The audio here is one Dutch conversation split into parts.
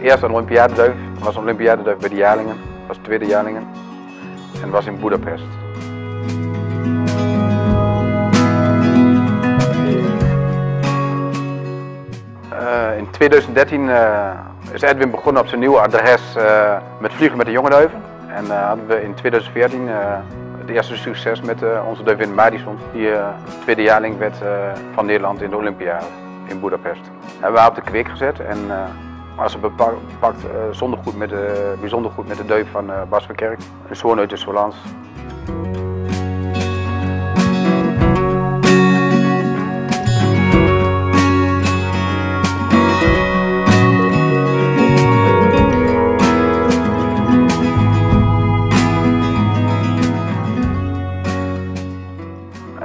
eerste Olympiadeduif. Was een Olympiadeduif bij de jaarlingen. Dat was de tweede jaarlingen. En was in Budapest. Uh, in 2013 uh, is Edwin begonnen op zijn nieuwe adres uh, met vliegen met de jonge duiven. En hadden we in 2014 het eerste succes met onze duivin Madison, die tweede jaarling werd van Nederland in de Olympiade in Budapest. Hebben we haar op de kweek gezet en als ze bepakt zonder goed met de, bijzonder goed met de duif van Bas van Kerk, een zoon uit de Solans.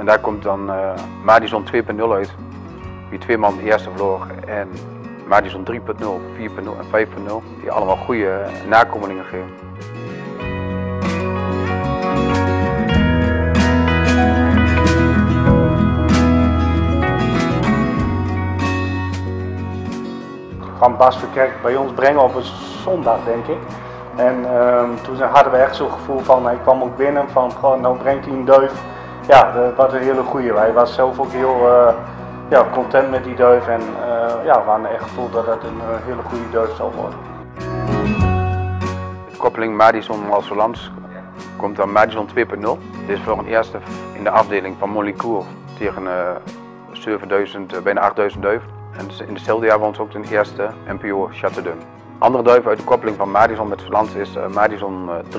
En daar komt dan uh, Madison 2.0 uit. Die twee man de eerste vloog en Madison 3.0, 4.0 en 5.0. Die allemaal goede nakomelingen geven. Van Bas Verkerk bij ons brengen op een zondag denk ik. En uh, toen hadden we echt zo'n gevoel van, hij kwam ook binnen van, gewoon, nou brengt hij een duif ja, dat was een hele goede. Wij was zelf ook heel uh, ja, content met die duif en uh, ja, we hadden echt gevoel dat het een uh, hele goede duif zal worden. De koppeling Madison Solans komt dan Madison 2.0. Dit is voor een eerste in de afdeling van Molecour tegen 7000, bijna 8000 duif. En in hetzelfde jaar woont ook de eerste NPO Chateaudun. Andere duif uit de koppeling van Madison met Solans is Madison 3.0.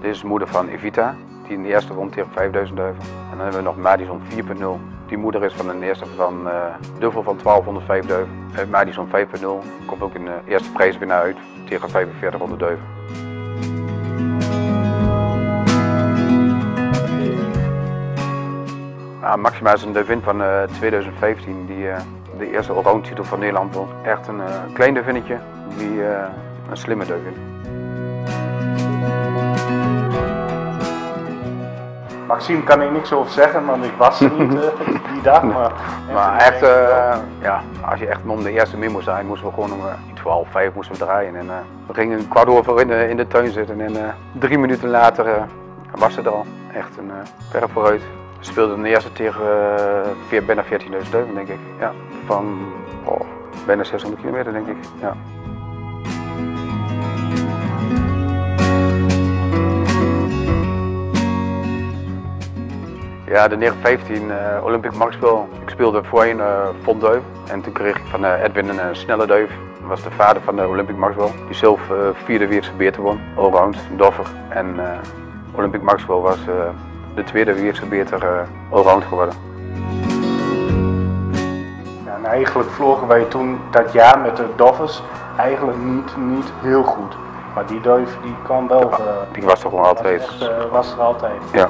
Dit is moeder van Evita die in de eerste won tegen 5000 duiven. En dan hebben we nog Madison 4.0. Die moeder is van de eerste van uh, duvel van 1205 duiven. Uh, Madison 5.0 komt ook in de eerste prijswinnaar uit tegen 4500 duiven. Nou, Maxima is een duivin van uh, 2015 die uh, de eerste allround titel van Nederland won. Echt een klein duivinnetje, die, een slimme duivin. Maxime kan ik niks over zeggen, want ik was er niet uh, die dag. Maar, maar echt, uh, ja, als je echt om de eerste mee moest zijn, moesten we gewoon om uh, 12, 5 moesten we draaien. En, we gingen een kwart over in de, in de tuin zitten en drie minuten later was het al. Echt een ver vooruit. We speelden de eerste tegen bijna 14.000 duiven, denk ik. Ja, van oh, bijna 600 kilometer, denk ik. Ja. Ja, de 915 uh, Olympic Maxwell. Ik speelde voorheen uh, Fondduif en toen kreeg ik van uh, Edwin een snelle duif. Dat was de vader van de Olympic Maxwell, die zelf vierde wereldse beerte won, allround, doffer. En Olympic Maxwell was de tweede wereldse beter allround geworden. Ja, en eigenlijk vlogen wij toen dat jaar met de doffers eigenlijk niet, niet heel goed. Maar die duif die kwam wel. die was toch gewoon altijd? Echt, was er altijd. Ja.